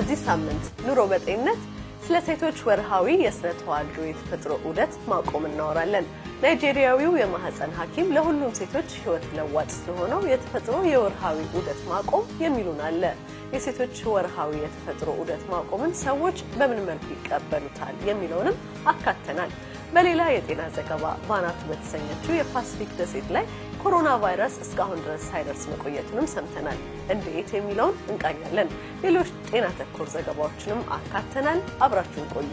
በዚህ ሳምንት ኑሮ በጤንነት ስለ ሴቶች ወርሃዊ የስነ ተዋልዶ የተፈጥሮ ዑደት ማቆም እናወራለን። ናይጄሪያዊው የማህፀን ሐኪም ለሁሉም ሴቶች ህይወት ለዋጭ ስለሆነው የተፈጥሮ የወርሃዊ ዑደት ማቆም የሚሉን አለ። የሴቶች ወርሃዊ የተፈጥሮ ዑደት ማቆምን ሰዎች በምን መልኩ ይቀበሉታል የሚለውንም አካተናል። በሌላ የጤና ዘገባ ባናቱ በተሰኘችው የፓሲፊክ ደሴት ላይ ኮሮና ቫይረስ እስካሁን ድረስ ሳይደርስ መቆየቱንም ሰምተናል። እንዴት የሚለውን እንቃኛለን። ሌሎች ጤና ተኮር ዘገባዎችንም አካተናል። አብራችሁን ቆዩ።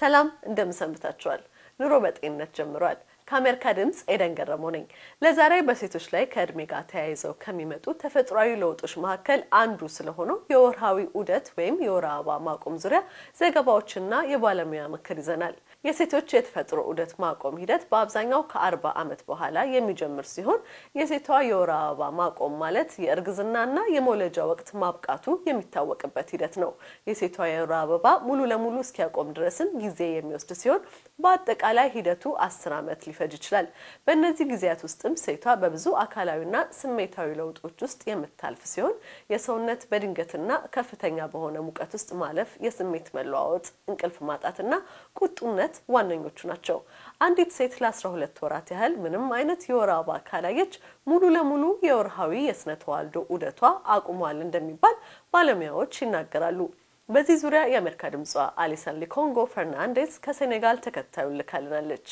ሰላም እንደምሰንብታችኋል። ኑሮ በጤንነት ጀምሯል። ከአሜሪካ ድምፅ ኤደን ገረመው ነኝ። ለዛሬ በሴቶች ላይ ከእድሜ ጋር ተያይዘው ከሚመጡ ተፈጥሯዊ ለውጦች መካከል አንዱ ስለሆነው የወርሃዊ ዑደት ወይም የወር አበባ ማቆም ዙሪያ ዘገባዎችና የባለሙያ ምክር ይዘናል። የሴቶች የተፈጥሮ ዑደት ማቆም ሂደት በአብዛኛው ከአርባ ዓመት በኋላ የሚጀምር ሲሆን የሴቷ የወር አበባ ማቆም ማለት የእርግዝናና የመውለጃ ወቅት ማብቃቱ የሚታወቅበት ሂደት ነው። የሴቷ የወር አበባ ሙሉ ለሙሉ እስኪያቆም ድረስም ጊዜ የሚወስድ ሲሆን በአጠቃላይ ሂደቱ አስር ዓመት ሊፈጅ ይችላል። በእነዚህ ጊዜያት ውስጥም ሴቷ በብዙ አካላዊና ስሜታዊ ለውጦች ውስጥ የምታልፍ ሲሆን የሰውነት በድንገትና ከፍተኛ በሆነ ሙቀት ውስጥ ማለፍ፣ የስሜት መለዋወጥ፣ እንቅልፍ ማጣትና ቁጡነት ዋነኞቹ ናቸው። አንዲት ሴት ለ12 ወራት ያህል ምንም አይነት የወር አበባ ካላየች ሙሉ ለሙሉ የወርሃዊ የስነ ተዋልዶ ዑደቷ አቁሟል እንደሚባል ባለሙያዎች ይናገራሉ። በዚህ ዙሪያ የአሜሪካ ድምጿ አሊሰን ሊኮንጎ ፈርናንዴዝ ከሴኔጋል ተከታዩን ልካልናለች።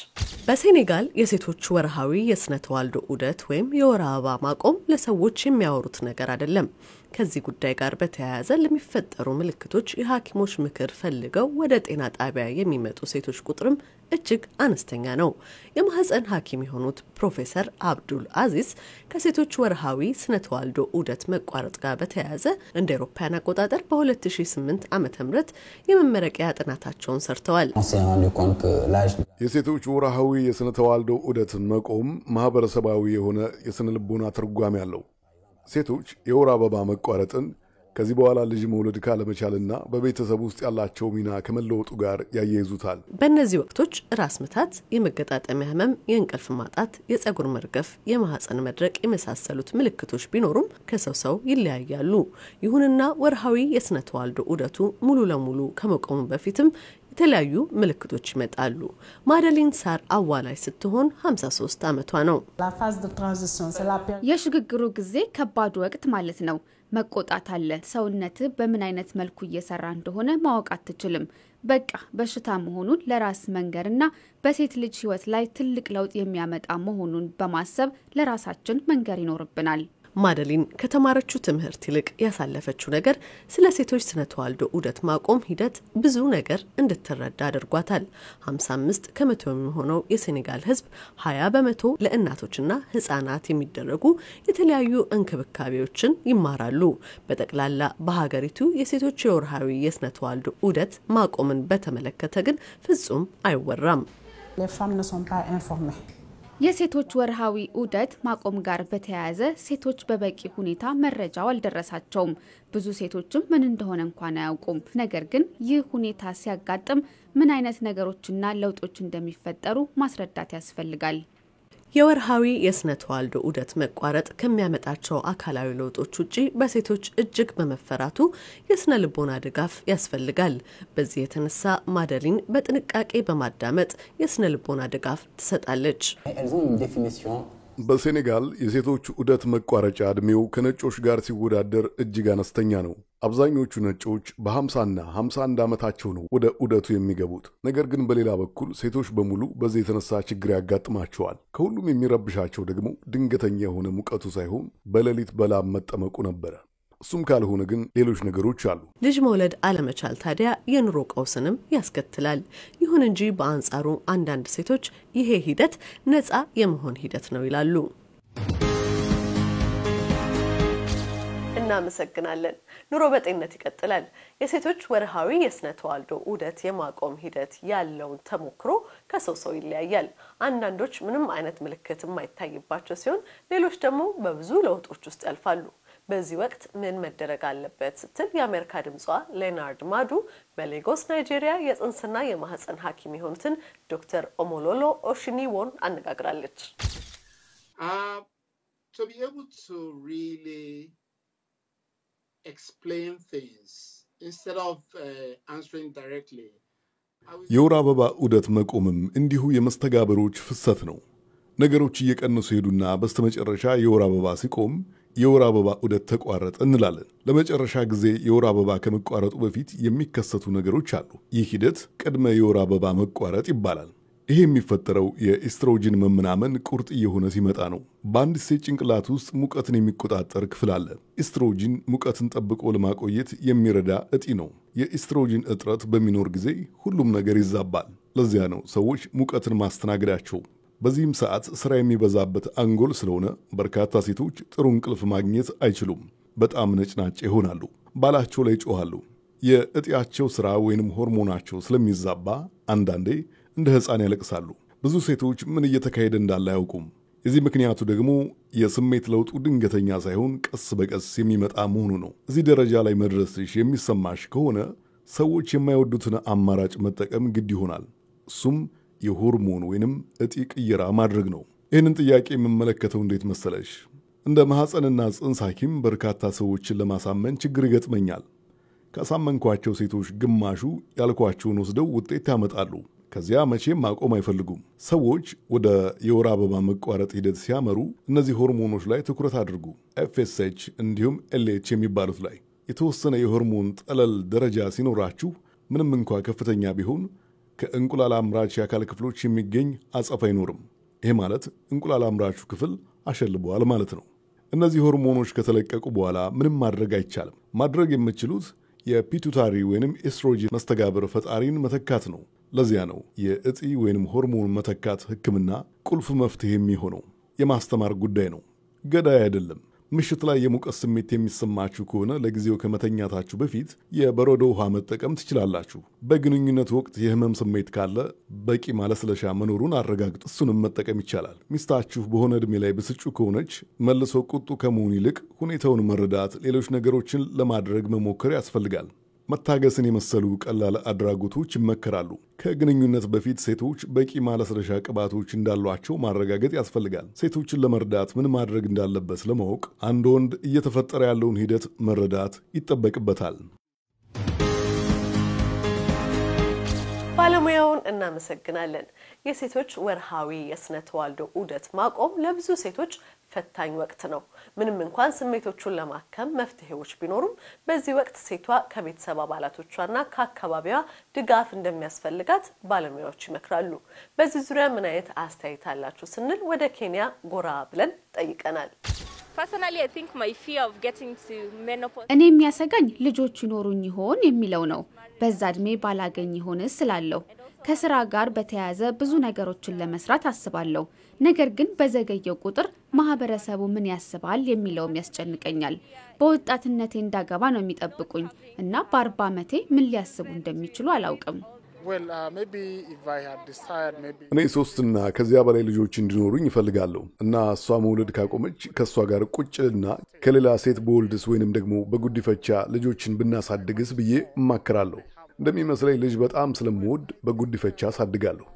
በሴኔጋል የሴቶች ወርሃዊ የስነ ተዋልዶ ዑደት ወይም የወር አበባ ማቆም ለሰዎች የሚያወሩት ነገር አይደለም። ከዚህ ጉዳይ ጋር በተያያዘ ለሚፈጠሩ ምልክቶች የሐኪሞች ምክር ፈልገው ወደ ጤና ጣቢያ የሚመጡ ሴቶች ቁጥርም እጅግ አነስተኛ ነው። የማህፀን ሐኪም የሆኑት ፕሮፌሰር አብዱል አዚዝ ከሴቶች ወርሃዊ ስነ ተዋልዶ ዑደት መቋረጥ ጋር በተያያዘ እንደ አውሮፓውያን አቆጣጠር በ2008 ዓ ም የመመረቂያ ጥናታቸውን ሰርተዋል። የሴቶች ወርሃዊ የስነ ተዋልዶ ዑደትን መቆም ማህበረሰባዊ የሆነ የስነ ልቦና ትርጓሜ አለው። ሴቶች የወር አበባ መቋረጥን ከዚህ በኋላ ልጅ መውለድ ካለመቻልና በቤተሰብ ውስጥ ያላቸው ሚና ከመለወጡ ጋር ያያይዙታል። በእነዚህ ወቅቶች ራስ ምታት፣ የመገጣጠሚያ ህመም፣ የእንቅልፍ ማጣት፣ የጸጉር መርገፍ፣ የማህፀን መድረቅ የመሳሰሉት ምልክቶች ቢኖሩም ከሰው ሰው ይለያያሉ። ይሁንና ወርሃዊ የስነ ተዋልዶ ዑደቱ ሙሉ ለሙሉ ከመቆሙ በፊትም የተለያዩ ምልክቶች ይመጣሉ። ማደሊን ሳር አዋላጅ ስትሆን 53 ዓመቷ ነው። የሽግግሩ ጊዜ ከባድ ወቅት ማለት ነው። መቆጣት አለ። ሰውነት በምን አይነት መልኩ እየሰራ እንደሆነ ማወቅ አትችልም። በቃ በሽታ መሆኑን ለራስ መንገርና በሴት ልጅ ህይወት ላይ ትልቅ ለውጥ የሚያመጣ መሆኑን በማሰብ ለራሳችን መንገር ይኖርብናል። ማደሊን ከተማረችው ትምህርት ይልቅ ያሳለፈችው ነገር ስለ ሴቶች ስነ ተዋልዶ ዑደት ማቆም ሂደት ብዙ ነገር እንድትረዳ አድርጓታል። 55 ከመቶ የሚሆነው የሴኔጋል ህዝብ 20 በመቶ ለእናቶችና ህጻናት የሚደረጉ የተለያዩ እንክብካቤዎችን ይማራሉ። በጠቅላላ በሀገሪቱ የሴቶች የወርሃዊ የስነ ተዋልዶ ዑደት ማቆምን በተመለከተ ግን ፍጹም አይወራም። የሴቶች ወርሃዊ ዑደት ማቆም ጋር በተያያዘ ሴቶች በበቂ ሁኔታ መረጃው አልደረሳቸውም። ብዙ ሴቶችም ምን እንደሆነ እንኳን አያውቁም። ነገር ግን ይህ ሁኔታ ሲያጋጥም ምን አይነት ነገሮችና ለውጦች እንደሚፈጠሩ ማስረዳት ያስፈልጋል። የወርሃዊ የስነ ተዋልዶ ዑደት መቋረጥ ከሚያመጣቸው አካላዊ ለውጦች ውጪ በሴቶች እጅግ በመፈራቱ የስነ ልቦና ድጋፍ ያስፈልጋል። በዚህ የተነሳ ማደሊን በጥንቃቄ በማዳመጥ የስነ ልቦና ድጋፍ ትሰጣለች። በሴኔጋል የሴቶች ዑደት መቋረጫ ዕድሜው ከነጮች ጋር ሲወዳደር እጅግ አነስተኛ ነው። አብዛኞቹ ነጮች በ50ና 51 ዓመታቸው ነው ወደ ዑደቱ የሚገቡት። ነገር ግን በሌላ በኩል ሴቶች በሙሉ በዚህ የተነሳ ችግር ያጋጥማቸዋል። ከሁሉም የሚረብሻቸው ደግሞ ድንገተኛ የሆነ ሙቀቱ ሳይሆን በሌሊት በላብ መጠመቁ ነበረ። እሱም ካልሆነ ግን ሌሎች ነገሮች አሉ። ልጅ መውለድ አለመቻል ታዲያ የኑሮ ቀውስንም ያስከትላል። ይሁን እንጂ በአንጻሩ አንዳንድ ሴቶች ይሄ ሂደት ነፃ የመሆን ሂደት ነው ይላሉ። እናመሰግናለን። ኑሮ በጤንነት ይቀጥላል። የሴቶች ወርሃዊ የስነ ተዋልዶ ዑደት የማቆም ሂደት ያለውን ተሞክሮ ከሰው ሰው ይለያያል። አንዳንዶች ምንም አይነት ምልክት የማይታይባቸው ሲሆን፣ ሌሎች ደግሞ በብዙ ለውጦች ውስጥ ያልፋሉ። በዚህ ወቅት ምን መደረግ አለበት ስትል የአሜሪካ ድምጿ ሌናርድ ማዱ በሌጎስ ናይጄሪያ የጽንስና የማህፀን ሐኪም የሆኑትን ዶክተር ኦሞሎሎ ኦሽኒዎን አነጋግራለች። uh, directly. የወር አበባ ዑደት መቆምም እንዲሁ የመስተጋብሮች ፍሰት ነው። ነገሮች እየቀነሱ ሄዱና በስተመጨረሻ የወር አበባ ሲቆም የወር አበባ ዑደት ተቋረጠ እንላለን። ለመጨረሻ ጊዜ የወር አበባ ከመቋረጡ በፊት የሚከሰቱ ነገሮች አሉ። ይህ ሂደት ቅድመ የወር አበባ መቋረጥ ይባላል። ይሄ የሚፈጠረው የኢስትሮጅን መመናመን ቁርጥ እየሆነ ሲመጣ ነው። በአንዲት ሴት ጭንቅላት ውስጥ ሙቀትን የሚቆጣጠር ክፍል አለ። ኢስትሮጂን ሙቀትን ጠብቆ ለማቆየት የሚረዳ እጢ ነው። የኢስትሮጂን እጥረት በሚኖር ጊዜ ሁሉም ነገር ይዛባል። ለዚያ ነው ሰዎች ሙቀትን ማስተናገዳቸው። በዚህም ሰዓት ስራ የሚበዛበት አንጎል ስለሆነ በርካታ ሴቶች ጥሩ እንቅልፍ ማግኘት አይችሉም። በጣም ነጭናጭ ይሆናሉ። ባላቸው ላይ ይጮኻሉ። የእጢያቸው ስራ ወይንም ሆርሞናቸው ስለሚዛባ አንዳንዴ እንደ ሕፃን ያለቅሳሉ። ብዙ ሴቶች ምን እየተካሄደ እንዳለ አያውቁም። የዚህ ምክንያቱ ደግሞ የስሜት ለውጡ ድንገተኛ ሳይሆን ቀስ በቀስ የሚመጣ መሆኑ ነው። እዚህ ደረጃ ላይ መድረስሽ የሚሰማሽ ከሆነ ሰዎች የማይወዱትን አማራጭ መጠቀም ግድ ይሆናል። እሱም የሆርሞን ወይንም እጢ ቅየራ ማድረግ ነው። ይህንን ጥያቄ የምመለከተው እንዴት መሰለሽ? እንደ ማኅፀንና ጽንስ ሐኪም በርካታ ሰዎችን ለማሳመን ችግር ይገጥመኛል። ካሳመንኳቸው ሴቶች ግማሹ ያልኳቸውን ወስደው ውጤት ያመጣሉ። ከዚያ መቼም ማቆም አይፈልጉም። ሰዎች ወደ የወር አበባ መቋረጥ ሂደት ሲያመሩ እነዚህ ሆርሞኖች ላይ ትኩረት አድርጉ። FSH እንዲሁም LH የሚባሉት ላይ የተወሰነ የሆርሞን ጠለል ደረጃ ሲኖራችሁ ምንም እንኳ ከፍተኛ ቢሆን ከእንቁላል አምራች የአካል ክፍሎች የሚገኝ አጸፍ አይኖርም። ይህ ማለት እንቁላል አምራቹ ክፍል አሸልበዋል ማለት ነው። እነዚህ ሆርሞኖች ከተለቀቁ በኋላ ምንም ማድረግ አይቻልም። ማድረግ የምትችሉት የፒቱታሪ ወይንም ኤስትሮጂን መስተጋብር ፈጣሪን መተካት ነው። ለዚያ ነው የእጢ ወይንም ሆርሞን መተካት ሕክምና ቁልፍ መፍትሄ የሚሆነው። የማስተማር ጉዳይ ነው፣ ገዳይ አይደለም። ምሽት ላይ የሙቀት ስሜት የሚሰማችሁ ከሆነ ለጊዜው ከመተኛታችሁ በፊት የበረዶ ውሃ መጠቀም ትችላላችሁ። በግንኙነት ወቅት የህመም ስሜት ካለ በቂ ማለስለሻ መኖሩን አረጋግጡ። እሱንም መጠቀም ይቻላል። ሚስታችሁ በሆነ ዕድሜ ላይ ብስጩ ከሆነች መልሶ ቁጡ ከመሆን ይልቅ ሁኔታውን መረዳት፣ ሌሎች ነገሮችን ለማድረግ መሞከር ያስፈልጋል። መታገስን የመሰሉ ቀላል አድራጎቶች ይመከራሉ። ከግንኙነት በፊት ሴቶች በቂ ማለስለሻ ቅባቶች እንዳሏቸው ማረጋገጥ ያስፈልጋል። ሴቶችን ለመርዳት ምን ማድረግ እንዳለበት ለማወቅ አንድ ወንድ እየተፈጠረ ያለውን ሂደት መረዳት ይጠበቅበታል። ባለሙያውን እናመሰግናለን። የሴቶች ወርሃዊ የስነ ተዋልዶ ዑደት ማቆም ለብዙ ሴቶች ፈታኝ ወቅት ነው። ምንም እንኳን ስሜቶቹን ለማከም መፍትሄዎች ቢኖሩም በዚህ ወቅት ሴቷ ከቤተሰብ አባላቶቿና ከአካባቢዋ ድጋፍ እንደሚያስፈልጋት ባለሙያዎች ይመክራሉ። በዚህ ዙሪያ ምን አይነት አስተያየት አላችሁ ስንል ወደ ኬንያ ጎራ ብለን ጠይቀናል። እኔ የሚያሰጋኝ ልጆች ይኖሩኝ ይሆን የሚለው ነው። በዛ እድሜ ባላገኝ ይሆንስ ስላለው ከስራ ጋር በተያያዘ ብዙ ነገሮችን ለመስራት አስባለሁ። ነገር ግን በዘገየው ቁጥር ማህበረሰቡ ምን ያስባል የሚለውም ያስጨንቀኛል። በወጣትነቴ እንዳገባ ነው የሚጠብቁኝ እና በአርባ ዓመቴ ምን ሊያስቡ እንደሚችሉ አላውቅም። እኔ ሶስትና ከዚያ በላይ ልጆች እንዲኖሩኝ ይፈልጋለሁ እና እሷ መውለድ ካቆመች ከእሷ ጋር ቁጭልና ከሌላ ሴት በወልድስ ወይንም ደግሞ በጉዲፈቻ ልጆችን ብናሳድግስ ብዬ እማክራለሁ። እንደሚመስለኝ ልጅ በጣም ስለምወድ በጉዲፈቻ አሳድጋለሁ።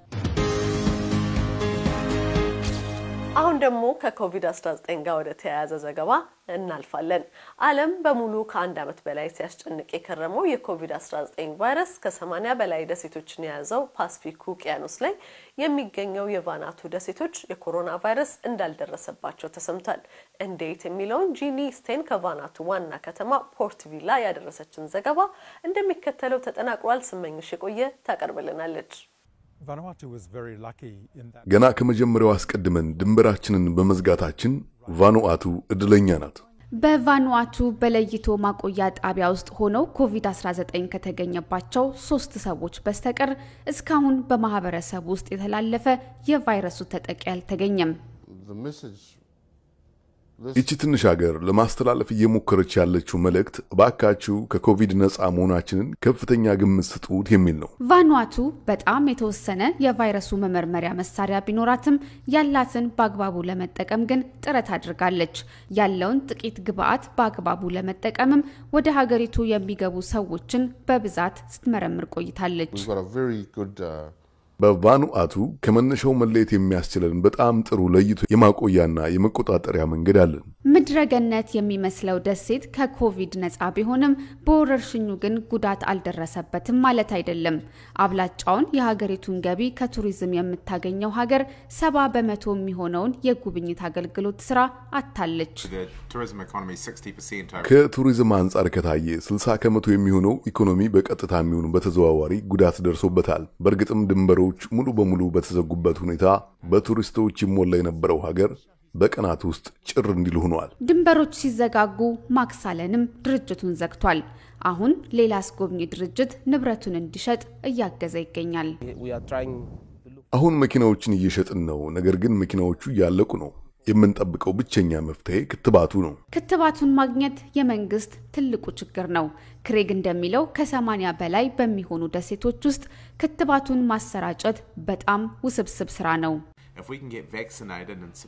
አሁን ደግሞ ከኮቪድ-19 ጋር ወደ ተያያዘ ዘገባ እናልፋለን። ዓለም በሙሉ ከአንድ ዓመት በላይ ሲያስጨንቅ የከረመው የኮቪድ-19 ቫይረስ ከ80 በላይ ደሴቶችን የያዘው ፓስፊክ ውቅያኖስ ላይ የሚገኘው የቫናቱ ደሴቶች የኮሮና ቫይረስ እንዳልደረሰባቸው ተሰምቷል። እንዴት የሚለውን ጂኒ ስቴን ከቫናቱ ዋና ከተማ ፖርት ቪላ ያደረሰችን ዘገባ እንደሚከተለው ተጠናቅሯል። ስመኝሽ የቆየ ታቀርብልናለች። ገና ከመጀመሪያው አስቀድመን ድንበራችንን በመዝጋታችን ቫኑአቱ ዕድለኛ ናት። በቫኑአቱ በለይቶ ማቆያ ጣቢያ ውስጥ ሆነው ኮቪድ-19 ከተገኘባቸው ሶስት ሰዎች በስተቀር እስካሁን በማህበረሰብ ውስጥ የተላለፈ የቫይረሱ ተጠቂ አልተገኘም። ይቺ ትንሽ ሀገር ለማስተላለፍ እየሞከረች ያለችው መልእክት እባካችሁ ከኮቪድ ነፃ መሆናችንን ከፍተኛ ግምት ስጡት የሚል ነው። ቫኑአቱ በጣም የተወሰነ የቫይረሱ መመርመሪያ መሳሪያ ቢኖራትም ያላትን በአግባቡ ለመጠቀም ግን ጥረት አድርጋለች። ያለውን ጥቂት ግብአት በአግባቡ ለመጠቀምም ወደ ሀገሪቱ የሚገቡ ሰዎችን በብዛት ስትመረምር ቆይታለች። በቫኑአቱ ከመነሻው መለየት የሚያስችለን በጣም ጥሩ ለይቶ የማቆያና የመቆጣጠሪያ መንገድ አለን። ምድረገነት የሚመስለው ደሴት ከኮቪድ ነፃ ቢሆንም በወረርሽኙ ግን ጉዳት አልደረሰበትም ማለት አይደለም። አብላጫውን የሀገሪቱን ገቢ ከቱሪዝም የምታገኘው ሀገር ሰባ በመቶ የሚሆነውን የጉብኝት አገልግሎት ስራ አታለች። the tourism economy 60% over. ከቱሪዝም አንጻር ከታየ 60 ከመቶ የሚሆነው ኢኮኖሚ በቀጥታ የሚሆኑ በተዘዋዋሪ ጉዳት ደርሶበታል። በእርግጥም ድንበሮች ሙሉ በሙሉ በተዘጉበት ሁኔታ በቱሪስቶች ይሞላ የነበረው ሀገር በቀናት ውስጥ ጭር እንዲል ሆኗል። ድንበሮች ሲዘጋጉ ማክሳለንም ድርጅቱን ዘግቷል። አሁን ሌላ አስጎብኚ ድርጅት ንብረቱን እንዲሸጥ እያገዘ ይገኛል። አሁን መኪናዎችን እየሸጥን ነው። ነገር ግን መኪናዎቹ እያለቁ ነው። የምንጠብቀው ብቸኛ መፍትሄ ክትባቱ ነው። ክትባቱን ማግኘት የመንግስት ትልቁ ችግር ነው። ክሬግ እንደሚለው ከሰማኒያ በላይ በሚሆኑ ደሴቶች ውስጥ ክትባቱን ማሰራጨት በጣም ውስብስብ ስራ ነው።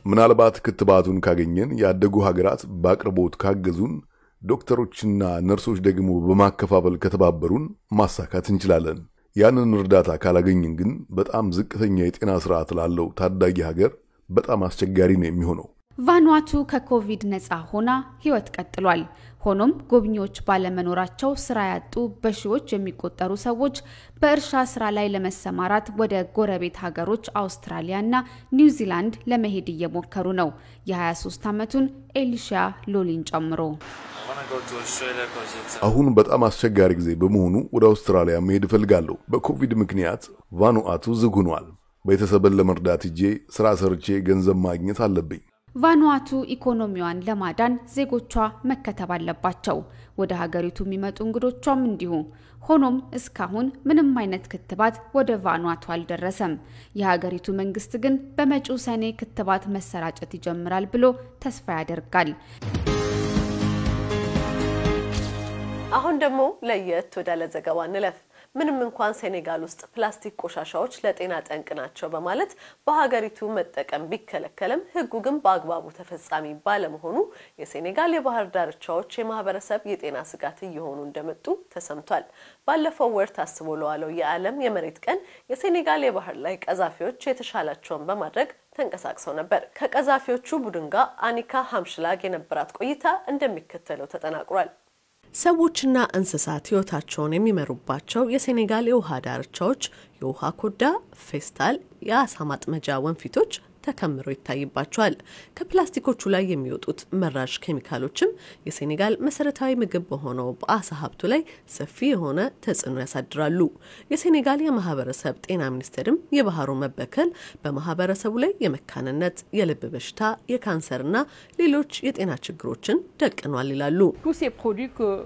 ምናልባት ክትባቱን ካገኘን ያደጉ ሀገራት በአቅርቦት ካገዙን፣ ዶክተሮችና ነርሶች ደግሞ በማከፋፈል ከተባበሩን ማሳካት እንችላለን። ያንን እርዳታ ካላገኘን ግን በጣም ዝቅተኛ የጤና ስርዓት ላለው ታዳጊ ሀገር በጣም አስቸጋሪ ነው የሚሆነው። ቫኑአቱ ከኮቪድ ነፃ ሆና ህይወት ቀጥሏል። ሆኖም ጎብኚዎች ባለመኖራቸው ስራ ያጡ በሺዎች የሚቆጠሩ ሰዎች በእርሻ ስራ ላይ ለመሰማራት ወደ ጎረቤት ሀገሮች አውስትራሊያና ኒውዚላንድ ለመሄድ እየሞከሩ ነው። የ23 ዓመቱን ኤሊሺያ ሎሊን ጨምሮ አሁን በጣም አስቸጋሪ ጊዜ በመሆኑ ወደ አውስትራሊያ መሄድ እፈልጋለሁ። በኮቪድ ምክንያት ቫኑአቱ ዝግ ሆኗል። ቤተሰብን ለመርዳት ሄጄ ስራ ሰርቼ ገንዘብ ማግኘት አለብኝ። ቫኑአቱ ኢኮኖሚዋን ለማዳን ዜጎቿ መከተብ አለባቸው። ወደ ሀገሪቱ የሚመጡ እንግዶቿም እንዲሁ። ሆኖም እስካሁን ምንም አይነት ክትባት ወደ ቫኑአቱ አልደረሰም። የሀገሪቱ መንግስት ግን በመጪው ሰኔ ክትባት መሰራጨት ይጀምራል ብሎ ተስፋ ያደርጋል። አሁን ደግሞ ለየት ወዳለ ዘገባ እንለፍ። ምንም እንኳን ሴኔጋል ውስጥ ፕላስቲክ ቆሻሻዎች ለጤና ጠንቅ ናቸው በማለት በሀገሪቱ መጠቀም ቢከለከልም ሕጉ ግን በአግባቡ ተፈጻሚ ባለመሆኑ የሴኔጋል የባህር ዳርቻዎች የማህበረሰብ የጤና ስጋት እየሆኑ እንደመጡ ተሰምቷል። ባለፈው ወር ታስቦ ለዋለው የዓለም የመሬት ቀን የሴኔጋል የባህር ላይ ቀዛፊዎች የተሻላቸውን በማድረግ ተንቀሳቅሰው ነበር። ከቀዛፊዎቹ ቡድን ጋር አኒካ ሀምሽላግ የነበራት ቆይታ እንደሚከተለው ተጠናቅሯል። ሰዎችና እንስሳት ህይወታቸውን የሚመሩባቸው የሴኔጋል የውሃ ዳርቻዎች የውሃ ኮዳ፣ ፌስታል፣ የአሳ ማጥመጃ ወንፊቶች ተከምረው ይታይባቸዋል። ከፕላስቲኮቹ ላይ የሚወጡት መራዥ ኬሚካሎችም የሴኔጋል መሰረታዊ ምግብ በሆነው በአሳ ሀብቱ ላይ ሰፊ የሆነ ተጽዕኖ ያሳድራሉ። የሴኔጋል የማህበረሰብ ጤና ሚኒስቴርም የባህሩ መበከል በማህበረሰቡ ላይ የመካንነት፣ የልብ በሽታ፣ የካንሰርና ሌሎች የጤና ችግሮችን ደቅኗል ይላሉ።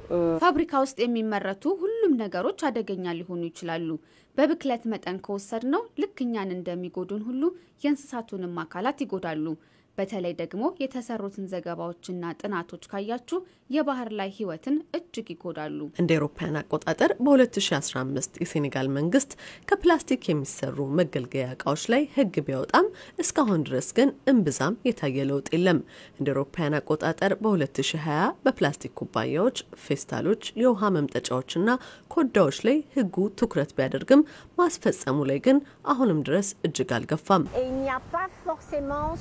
euh, ፋብሪካ ውስጥ የሚመረቱ ሁሉም ነገሮች አደገኛ ሊሆኑ ይችላሉ። በብክለት መጠን ከወሰድ ነው ልክ እኛን እንደሚጎዱን ሁሉ የእንስሳቱንም አካላት ይጎዳሉ። በተለይ ደግሞ የተሰሩትን ዘገባዎችና ጥናቶች ካያችሁ የባህር ላይ ህይወትን እጅግ ይጎዳሉ። እንደ አውሮፓውያን አቆጣጠር በ2015 የሴኔጋል መንግስት ከፕላስቲክ የሚሰሩ መገልገያ እቃዎች ላይ ህግ ቢያወጣም እስካሁን ድረስ ግን እምብዛም የታየ ለውጥ የለም። እንደ አውሮፓውያን አቆጣጠር በ2020 በፕላስቲክ ኩባያዎች፣ ፌስታሎች፣ የውሃ መምጠጫዎችና ኮዳዎች ላይ ህጉ ትኩረት ቢያደርግም ማስፈጸሙ ላይ ግን አሁንም ድረስ እጅግ አልገፋም።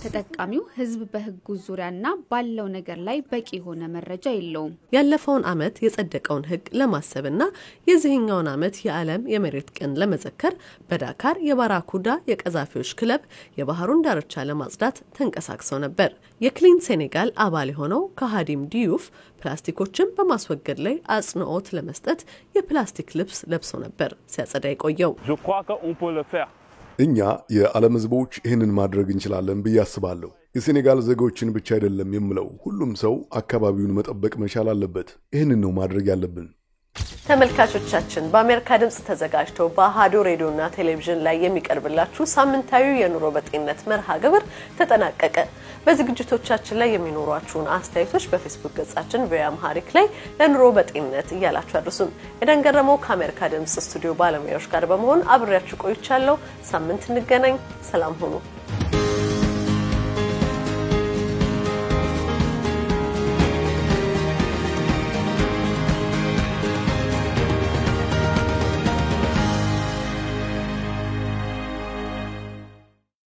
ተጠቃሚው ህዝብ በህጉ ዙሪያና ባለው ነገር ላይ በቂ የሆነ መረጃ የለውም። ያለፈውን አመት የጸደቀውን ህግ ለማሰብና የዚህኛውን አመት የዓለም የመሬት ቀን ለመዘከር በዳካር የባራኩዳ የቀዛፊዎች ክለብ የባህሩን ዳርቻ ለማጽዳት ተንቀሳቅሰው ነበር። የክሊን ሴኔጋል አባል የሆነው ከሃዲም ዲዩፍ ፕላስቲኮችን በማስወገድ ላይ አጽንኦት ለመስጠት የፕላስቲክ ልብስ ለብሶ ነበር ሲያጸዳ የቆየው።. እኛ የዓለም ህዝቦች ይህንን ማድረግ እንችላለን ብዬ አስባለሁ። የሴኔጋል ዜጎችን ብቻ አይደለም የምለው፣ ሁሉም ሰው አካባቢውን መጠበቅ መቻል አለበት። ይህንን ነው ማድረግ ያለብን። ተመልካቾቻችን በአሜሪካ ድምፅ ተዘጋጅቶ በአሃዱ ሬዲዮና ቴሌቪዥን ላይ የሚቀርብላችሁ ሳምንታዊ የኑሮ በጤንነት መርሃ ግብር ተጠናቀቀ። በዝግጅቶቻችን ላይ የሚኖሯችሁን አስተያየቶች በፌስቡክ ገጻችን ቪኦኤ ላይ ለኑሮ በጤንነት እያላችሁ አድርሱን። ኤደን ገረመው ከአሜሪካ ድምጽ ስቱዲዮ ባለሙያዎች ጋር በመሆን አብሬያችሁ ቆይቻለሁ። ሳምንት እንገናኝ። ሰላም ሁኑ።